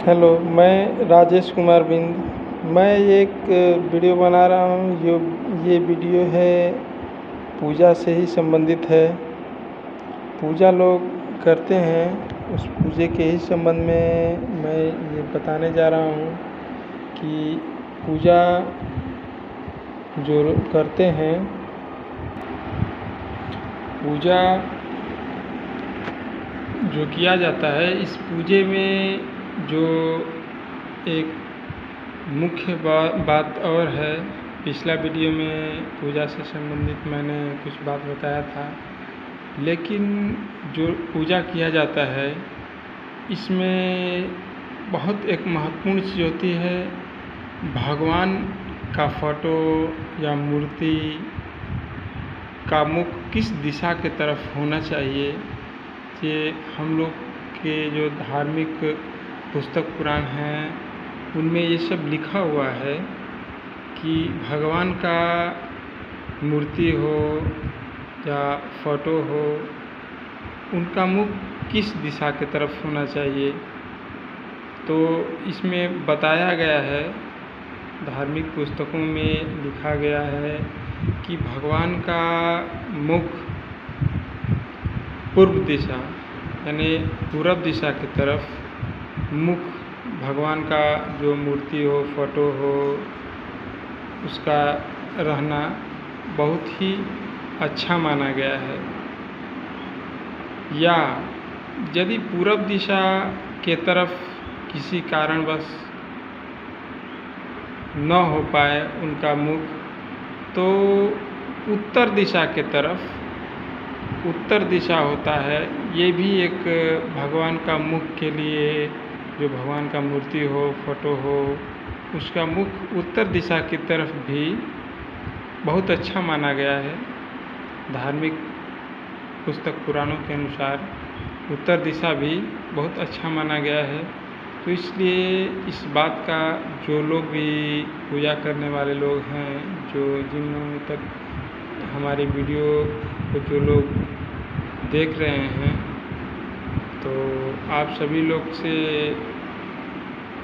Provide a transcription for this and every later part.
Hello, मैं राजेश कुमार बिंद। मैं एक वीडियो बना रहा हूँ। जो ये वीडियो है, पूजा से ही संबंधित है। पूजा लोग करते हैं, उस पूजे के ही संबंध में मैं ये बताने जा रहा हूँ कि पूजा जो करते हैं, पूजा जो किया जाता है, इस पूजे में जो एक मुख्य बात और है। पिछला वीडियो में पूजा से संबंधित मैंने कुछ बात बताया था। लेकिन जो पूजा किया जाता है, इसमें बहुत एक महत्वपूर्ण चीज़ होती है। भगवान का फ़ोटो या मूर्ति का मुख किस दिशा के तरफ़ होना चाहिए, ये हम लोग के जो धार्मिक पुस्तक पुराण हैं, उनमें ये सब लिखा हुआ है कि भगवान का मूर्ति हो या फ़ोटो हो, उनका मुख किस दिशा की तरफ़ होना चाहिए? तो इसमें बताया गया है, धार्मिक पुस्तकों में लिखा गया है कि भगवान का मुख पूर्व दिशा, यानी पूरब दिशा की तरफ़ मुख भगवान का जो मूर्ति हो, फ़ोटो हो, उसका रहना बहुत ही अच्छा माना गया है। या यदि पूरब दिशा के तरफ़ किसी कारणवश न हो पाए उनका मुख तो उत्तर दिशा के तरफ़ उत्तर दिशा होता है, ये भी एक, भगवान का मुख के लिए, जो भगवान का मूर्ति हो, फ़ोटो हो, उसका मुख उत्तर दिशा की तरफ़ भी बहुत अच्छा माना गया है। धार्मिक पुस्तक पुराणों के अनुसार उत्तर दिशा भी बहुत अच्छा माना गया है। तो इसलिए इस बात का जो लोग भी पूजा करने वाले लोग हैं, जो जिन लोगों तक हमारी वीडियो को जो लोग देख रहे हैं? तो आप सभी लोग से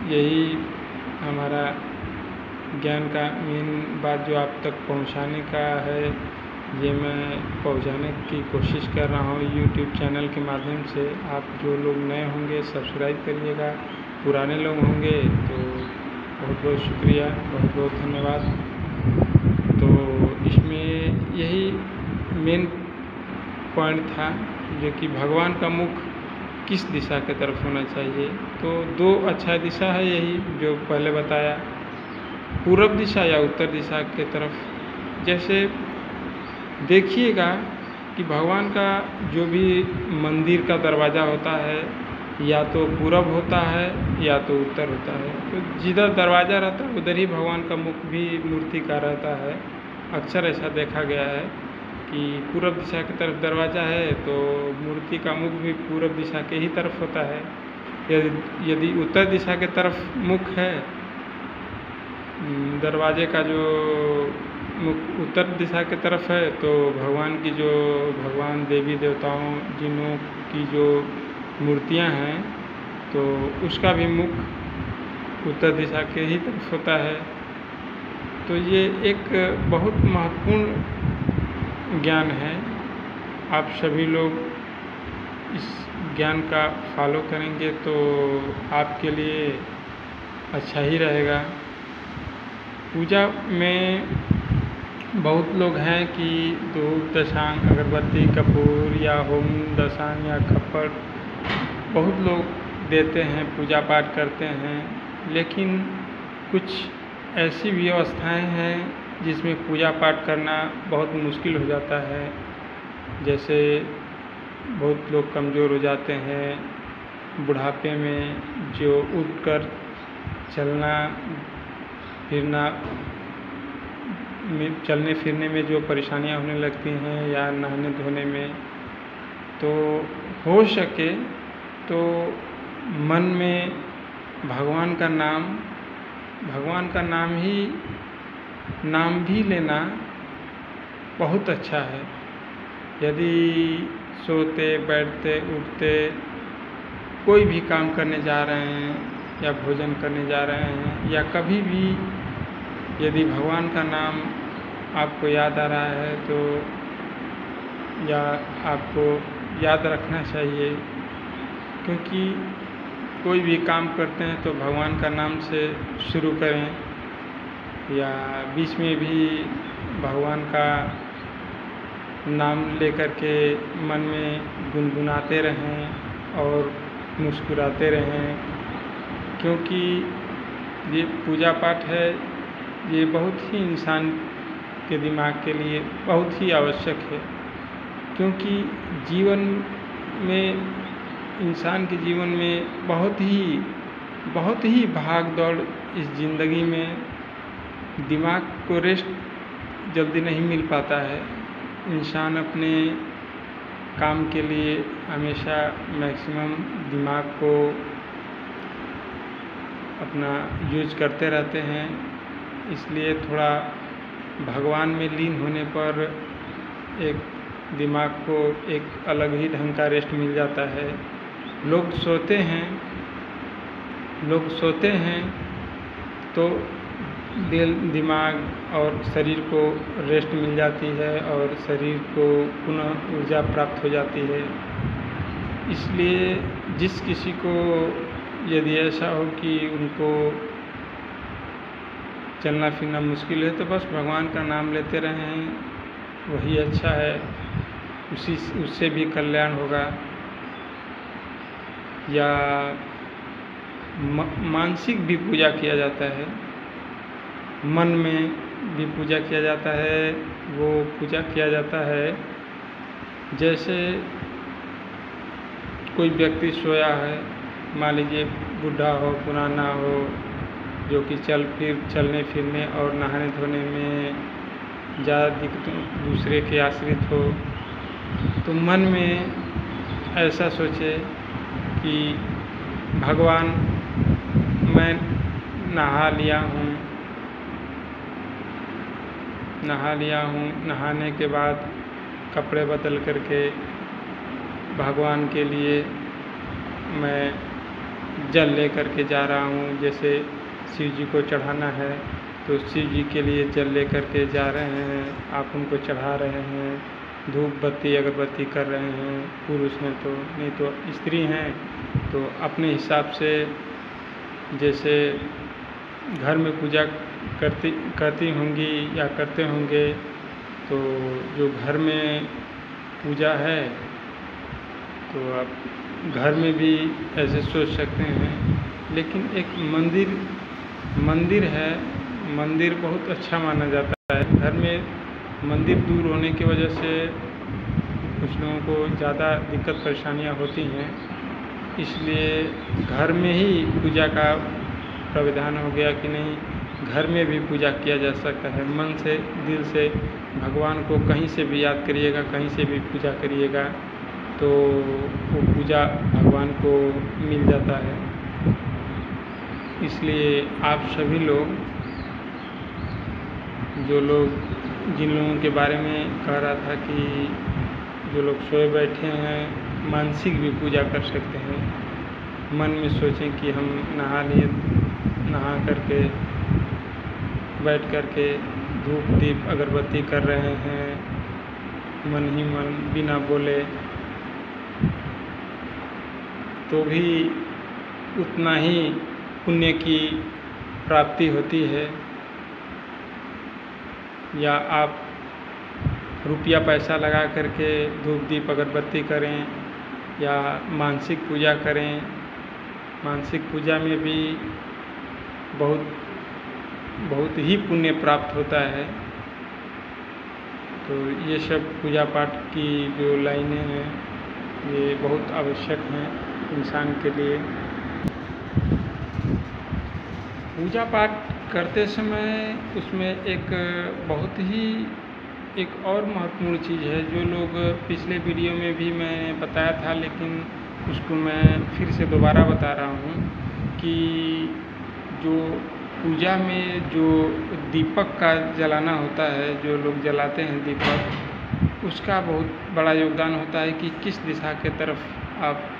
यही हमारा ज्ञान का मेन बात जो आप तक पहुँचाने का है, ये मैं पहुँचाने की कोशिश कर रहा हूँ। यूट्यूब चैनल के माध्यम से आप जो लोग नए होंगे सब्सक्राइब करिएगा। पुराने लोग होंगे तो बहुत बहुत शुक्रिया बहुत बहुत धन्यवाद। तो इसमें यही मेन पॉइंट था, जो कि भगवान का मुख किस दिशा के तरफ़ होना चाहिए। तो दो अच्छा दिशा है यही, जो पहले बताया, पूरब दिशा या उत्तर दिशा के तरफ़। जैसे देखिएगा कि भगवान का जो भी मंदिर का दरवाज़ा होता है, या तो पूरब होता है, या तो उत्तर होता है। तो जिधर दरवाज़ा रहता है, उधर ही भगवान का मुख भी मूर्ति का रहता है। अक्सर ऐसा देखा गया है। कि पूरब दिशा की तरफ़ दरवाज़ा है तो मूर्ति का मुख भी पूरब दिशा के ही तरफ़ होता है। यदि यदि उत्तर दिशा के तरफ़ मुख है दरवाजे का जो मुख उत्तर दिशा की तरफ़ है तो भगवान की जो, भगवान देवी देवताओं, जिनों की जो मूर्तियाँ हैं तो उसका भी मुख उत्तर दिशा के ही तरफ़ होता है। तो ये एक बहुत महत्वपूर्ण ज्ञान है। आप सभी लोग इस ज्ञान का फॉलो करेंगे तो आपके लिए अच्छा ही रहेगा। पूजा में बहुत लोग हैं कि धूप, दशांग, अगरबत्ती, कपूर या होम, दशांग या खप्पर बहुत लोग देते हैं, पूजा पाठ करते हैं। लेकिन कुछ ऐसी व्यवस्थाएँ हैं जिसमें पूजा पाठ करना बहुत मुश्किल हो जाता है। जैसे बहुत लोग कमज़ोर हो जाते हैं, बुढ़ापे में जो उठकर चलना, फिरना चलने फिरने में जो परेशानियाँ होने लगती हैं या नहाने धोने में तो हो सके तो मन में भगवान का नाम, भगवान का नाम ही नाम भी लेना बहुत अच्छा है। यदि सोते, बैठते, उठते कोई भी काम करने जा रहे हैं या भोजन करने जा रहे हैं या कभी भी यदि भगवान का नाम आपको याद आ रहा है तो या आपको याद रखना चाहिए क्योंकि कोई भी काम करते हैं तो भगवान का नाम से शुरू करें। या बीच में भी भगवान का नाम लेकर के मन में गुनगुनाते रहें और मुस्कुराते रहें, क्योंकि ये पूजा पाठ है, ये बहुत ही इंसान के दिमाग के लिए बहुत ही आवश्यक है, क्योंकि जीवन में, इंसान के जीवन में बहुत ही बहुत ही भाग दौड़ इस ज़िंदगी में दिमाग को रेस्ट जल्दी नहीं मिल पाता है। इंसान अपने काम के लिए हमेशा मैक्सिमम दिमाग को अपना यूज़ करते रहते हैं। इसलिए थोड़ा भगवान में लीन होने पर एक दिमाग को एक अलग ही ढंग का रेस्ट मिल जाता है। लोग सोते हैं, लोग सोते हैं तो दिल, दिमाग और शरीर को रेस्ट मिल जाती है और शरीर को पुनः ऊर्जा प्राप्त हो जाती है। इसलिए जिस किसी को यदि ऐसा हो कि उनको चलना फिरना मुश्किल है तो बस भगवान का नाम लेते रहें, वही अच्छा है। उसी, उससे भी कल्याण होगा। या मानसिक भी पूजा किया जाता है। मन में भी पूजा किया जाता है, वो पूजा किया जाता है। जैसे कोई व्यक्ति सोया है, मान लीजिए बूढ़ा हो, पुराना हो, जो कि चल फिर, चलने फिरने और नहाने धोने में ज़्यादा दिक्कत दूसरे के आश्रित हो तो मन में ऐसा सोचे कि भगवान मैं नहा लिया हूँ नहा लिया हूँ। नहाने के बाद कपड़े बदल करके भगवान के लिए मैं जल ले करके जा रहा हूँ। जैसे शिव जी को चढ़ाना है तो शिव जी के लिए जल ले करके जा रहे हैं। आप उनको चढ़ा रहे हैं। धूप बत्ती, अगरबत्ती कर रहे हैं। पुरुष हैं तो नहीं तो स्त्री हैं तो अपने हिसाब से जैसे घर में पूजा करती करती होंगी या करते होंगे तो जो घर में पूजा है तो आप घर में भी ऐसे सोच सकते हैं। लेकिन एक मंदिर मंदिर है, मंदिर बहुत अच्छा माना जाता है। घर में मंदिर दूर होने की वजह से कुछ लोगों को ज़्यादा दिक्कत परेशानियाँ होती हैं। इसलिए घर में ही पूजा का प्राविधान हो गया कि नहीं घर में भी पूजा किया जा सकता है। मन से, दिल से भगवान को कहीं से भी याद करिएगा, कहीं से भी पूजा करिएगा तो वो पूजा भगवान को मिल जाता है। इसलिए आप सभी लोग, जो लोग, जिन लोगों के बारे में कह रहा था कि जो लोग सोए बैठे हैं, मानसिक भी पूजा कर सकते हैं। मन में सोचें कि हम नहा लिए, नहा करके बैठ कर के धूप दीप अगरबत्ती कर रहे हैं, मन ही मन बिना बोले। तो भी उतना ही पुण्य की प्राप्ति होती है। या आप रुपया पैसा लगा करके धूप दीप अगरबत्ती करें, या मानसिक पूजा करें, मानसिक पूजा में भी बहुत बहुत ही पुण्य प्राप्त होता है। तो ये सब पूजा पाठ की जो लाइनें हैं, ये बहुत आवश्यक हैं इंसान के लिए। पूजा पाठ करते समय उसमें एक बहुत ही एक और महत्वपूर्ण चीज़ है, जो लोग पिछले वीडियो में भी मैंने बताया था, लेकिन उसको मैं फिर से दोबारा बता रहा हूँ कि जो पूजा में जो दीपक का जलाना होता है, जो लोग जलाते हैं दीपक, उसका बहुत बड़ा योगदान होता है कि किस दिशा के तरफ़ आप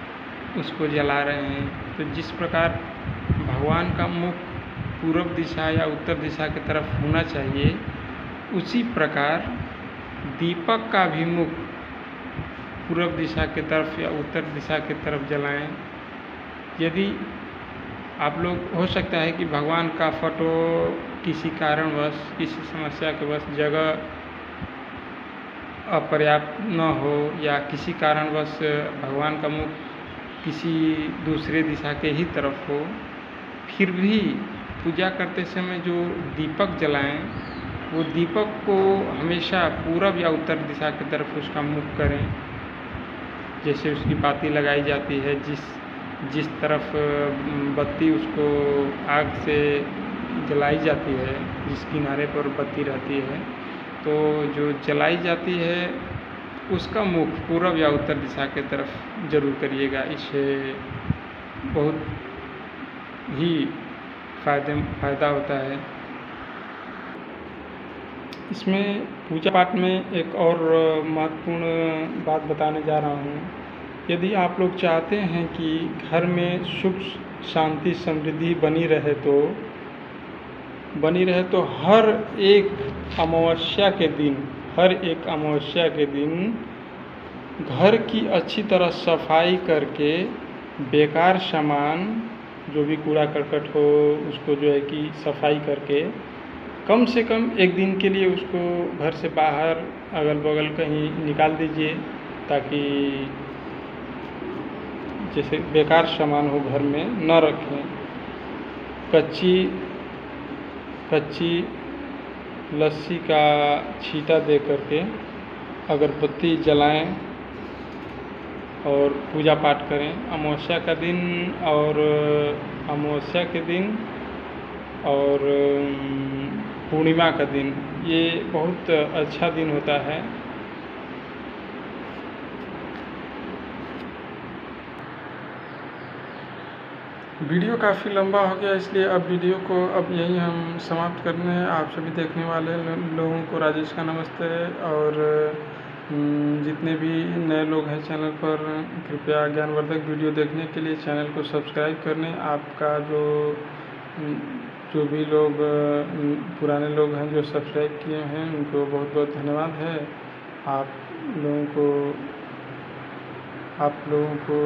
उसको जला रहे हैं। तो जिस प्रकार भगवान का मुख पूर्व दिशा या उत्तर दिशा की तरफ़ होना चाहिए, उसी प्रकार दीपक का भी मुख पूर्व दिशा की तरफ़ या उत्तर दिशा की तरफ़ जलाएँ। यदि आप लोग, हो सकता है कि भगवान का फ़ोटो किसी कारणवश, किसी समस्या के वश जगह अपर्याप्त न हो या किसी कारणवश भगवान का मुख किसी दूसरे दिशा के ही तरफ़ हो, फिर भी पूजा करते समय जो दीपक जलाएँ, वो दीपक को हमेशा पूरब या उत्तर दिशा की तरफ़ उसका मुख करें। जैसे उसकी बाती लगाई जाती है, जिस जिस तरफ़ बत्ती उसको आग से जलाई जाती है, जिस किनारे पर बत्ती रहती है तो जो जलाई जाती है, उसका मुख पूर्व या उत्तर दिशा के तरफ़ ज़रूर करिएगा। इससे बहुत ही फ़ायदे, फ़ायदा होता है। इसमें पूजा पाठ में एक और महत्वपूर्ण बात बताने जा रहा हूँ। यदि आप लोग चाहते हैं कि घर में सुख, शांति, समृद्धि बनी रहे तो बनी रहे तो हर एक अमावस्या के दिन, हर एक अमावस्या के दिन घर की अच्छी तरह सफ़ाई करके बेकार सामान जो भी कूड़ा करकट हो, उसको जो है कि सफ़ाई करके कम से कम एक दिन के लिए उसको घर से बाहर अगल बगल कहीं निकाल दीजिए ताकि जैसे बेकार सामान हो घर में, न रखें। कच्ची कच्ची लस्सी का छीटा दे करके अगरबत्ती जलाएँ और पूजा पाठ करें। अमावस्या का दिन और, अमावस्या के दिन और पूर्णिमा का दिन, ये बहुत अच्छा दिन होता है। वीडियो काफ़ी लंबा हो गया, इसलिए अब वीडियो को अब यही हम समाप्त करने हैं। आप सभी देखने वाले लोगों को राजेश का नमस्ते, और जितने भी नए लोग हैं चैनल पर, कृपया ज्ञानवर्धक वीडियो देखने के लिए चैनल को सब्सक्राइब करने। आपका जो जो भी लोग पुराने लोग हैं जो सब्सक्राइब किए हैं, उनको बहुत बहुत धन्यवाद है। आप लोगों को, आप लोगों को